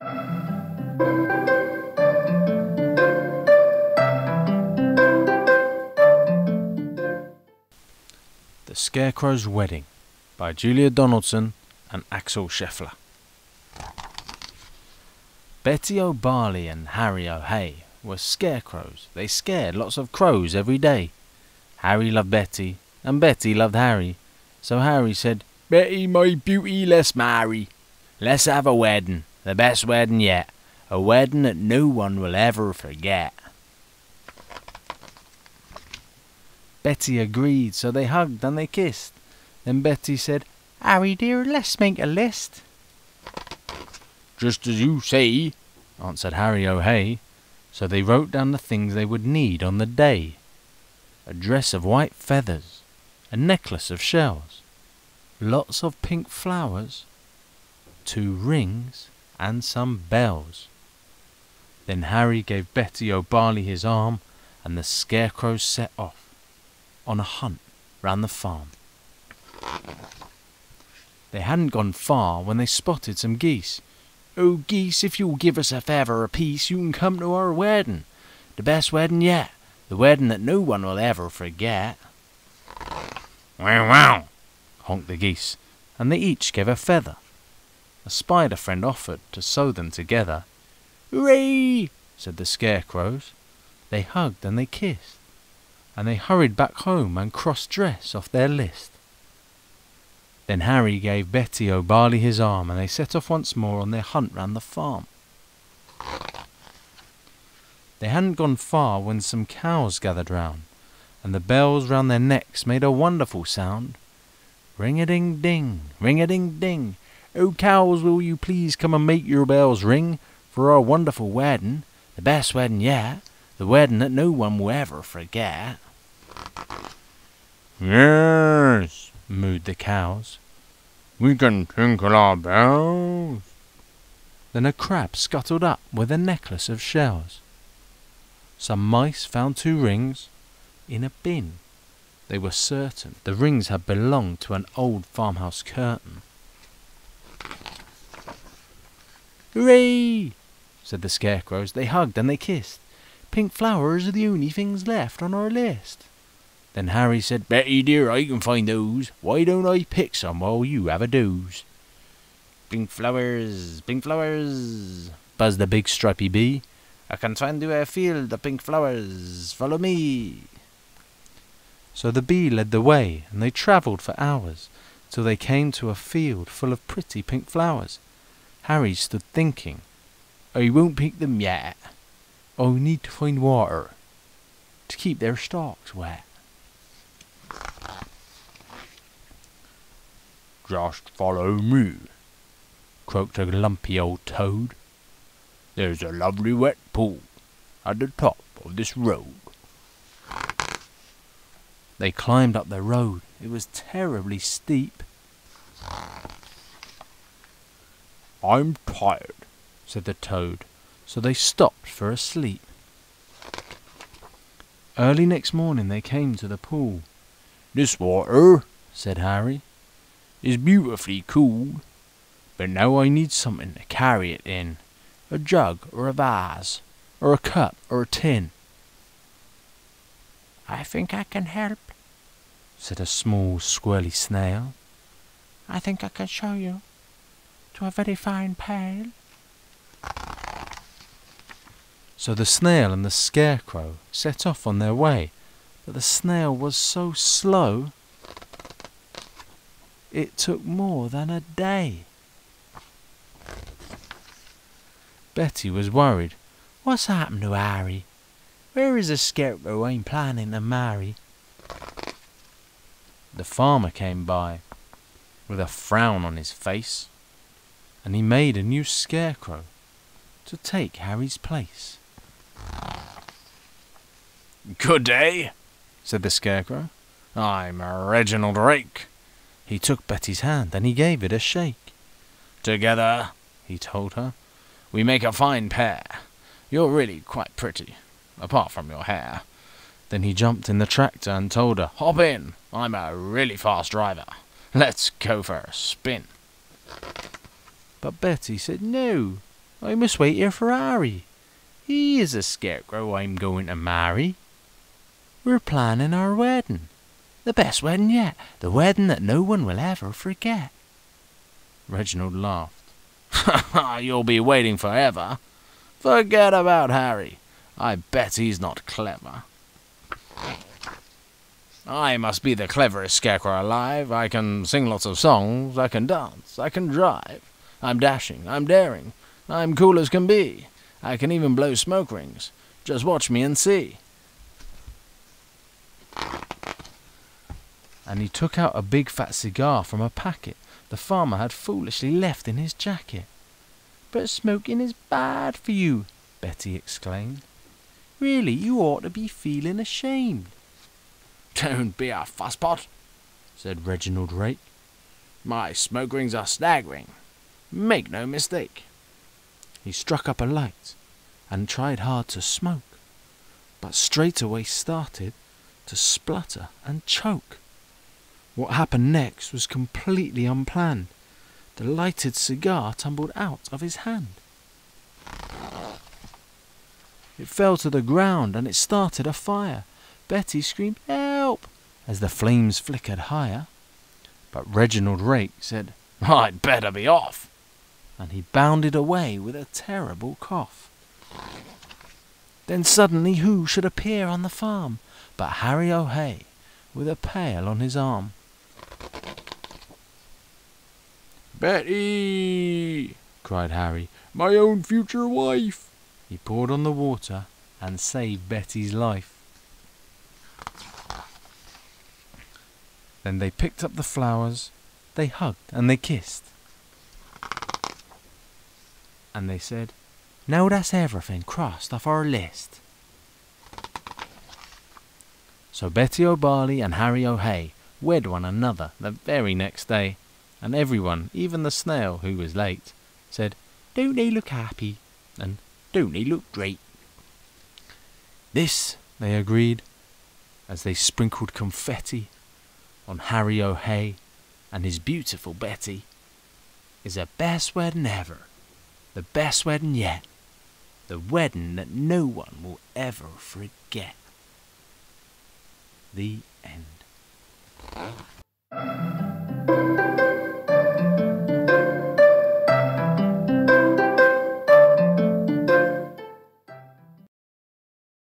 The Scarecrow's Wedding by Julia Donaldson and Axel Scheffler. Betty O'Barley and Harry O'Hay were scarecrows. They scared lots of crows every day. Harry loved Betty, and Betty loved Harry. So Harry said, Betty, my beauty, let's marry. Let's have a wedding, the best wedding yet. A wedding that no one will ever forget. Betty agreed, so they hugged and they kissed. Then Betty said, Harry dear, let's make a list. Just as you say, answered Harry O'Hay. So they wrote down the things they would need on the day a dress of white feathers, a necklace of shells, lots of pink flowers, two rings, and some bells. Then Harry gave Betty O'Barley his arm, and the scarecrow set off on a hunt round the farm. They hadn't gone far when they spotted some geese. Oh, geese, if you'll give us a feather apiece, you can come to our wedding. The best wedding yet. The wedding that no one will ever forget. Wow, wow, honked the geese, and they each gave a feather. A spider friend offered to sew them together. Hooray! said the scarecrows. They hugged and they kissed, and they hurried back home and crossed dress off their list. Then Harry gave Betty O'Barley his arm, and they set off once more on their hunt round the farm. They hadn't gone far when some cows gathered round, and the bells round their necks made a wonderful sound. Ring-a-ding-ding, ring-a-ding-ding. Oh, cows, will you please come and make your bells ring for our wonderful wedding, the best wedding yet, the wedding that no one will ever forget. Yes, mooed the cows. we can tinkle our bells. Then a crab scuttled up with a necklace of shells. Some mice found two rings in a bin. They were certain the rings had belonged to an old farmhouse curtain. Hooray! said the scarecrows. They hugged and they kissed. Pink flowers are the only things left on our list. Then Harry said, Betty dear, I can find those. Why don't I pick some while you have a doze? Pink flowers, pink flowers, buzzed the big stripy bee. I can find you a field of pink flowers. Follow me. So the bee led the way, and they travelled for hours, till they came to a field full of pretty pink flowers. Harry stood thinking, I won't pick them yet. I'll need to find water to keep their stalks wet. Just follow me, croaked a lumpy old toad. There's a lovely wet pool at the top of this road. They climbed up the road. It was terribly steep. I'm tired, said the toad, so they stopped for a sleep. Early next morning they came to the pool. This water, said Harry, is beautifully cool, but now I need something to carry it in a jug or a vase, or a cup or a tin. I think I can help, said a small squirrely snail. I think I can show you to a very fine pail. So the snail and the scarecrow set off on their way, but the snail was so slow it took more than a day. Betty was worried. What's happened to Harry? Where is the scarecrow I'm planning to marry? The farmer came by with a frown on his face, and he made a new scarecrow to take Harry's place. Good day, said the scarecrow. I'm Reginald Rake. He took Betty's hand and he gave it a shake. Together, he told her, we make a fine pair. You're really quite pretty, apart from your hair. Then he jumped in the tractor and told her, Hop in, I'm a really fast driver. Let's go for a spin. But Betty said, No, I must wait here for Harry. He is a scarecrow I'm going to marry. We're planning our wedding. The best wedding yet. The wedding that no one will ever forget. Reginald laughed. You'll be waiting forever. Forget about Harry. I bet he's not clever. I must be the cleverest scarecrow alive. I can sing lots of songs. I can dance. I can drive. I'm dashing. I'm daring. I'm cool as can be. I can even blow smoke rings. Just watch me and see. And he took out a big fat cigar from a packet the farmer had foolishly left in his jacket. But smoking is bad for you, Betty exclaimed. Really, you ought to be feeling ashamed. Don't be a fusspot, said Reginald Rake. My smoke rings are staggering. Make no mistake. He struck up a light and tried hard to smoke, but straightway started to splutter and choke. What happened next was completely unplanned. The lighted cigar tumbled out of his hand. It fell to the ground and it started a fire. Betty screamed, Help! as the flames flickered higher. But Reginald Rake said, I'd better be off. And he bounded away with a terrible cough. Then suddenly who should appear on the farm but Harry O'Hay with a pail on his arm. Betty! cried Harry. My own future wife! He poured on the water and saved Betty's life. Then they picked up the flowers, they hugged and they kissed. And they said, Now that's everything crossed off our list. So Betty O'Barley and Harry O'Hay wed one another the very next day, and everyone, even the snail who was late, said, Don't they look happy? and Don't they look great? This, they agreed, as they sprinkled confetti on Harry O'Hay and his beautiful Betty, is the best wedding ever, the best wedding yet. The wedding that no one will ever forget. The end.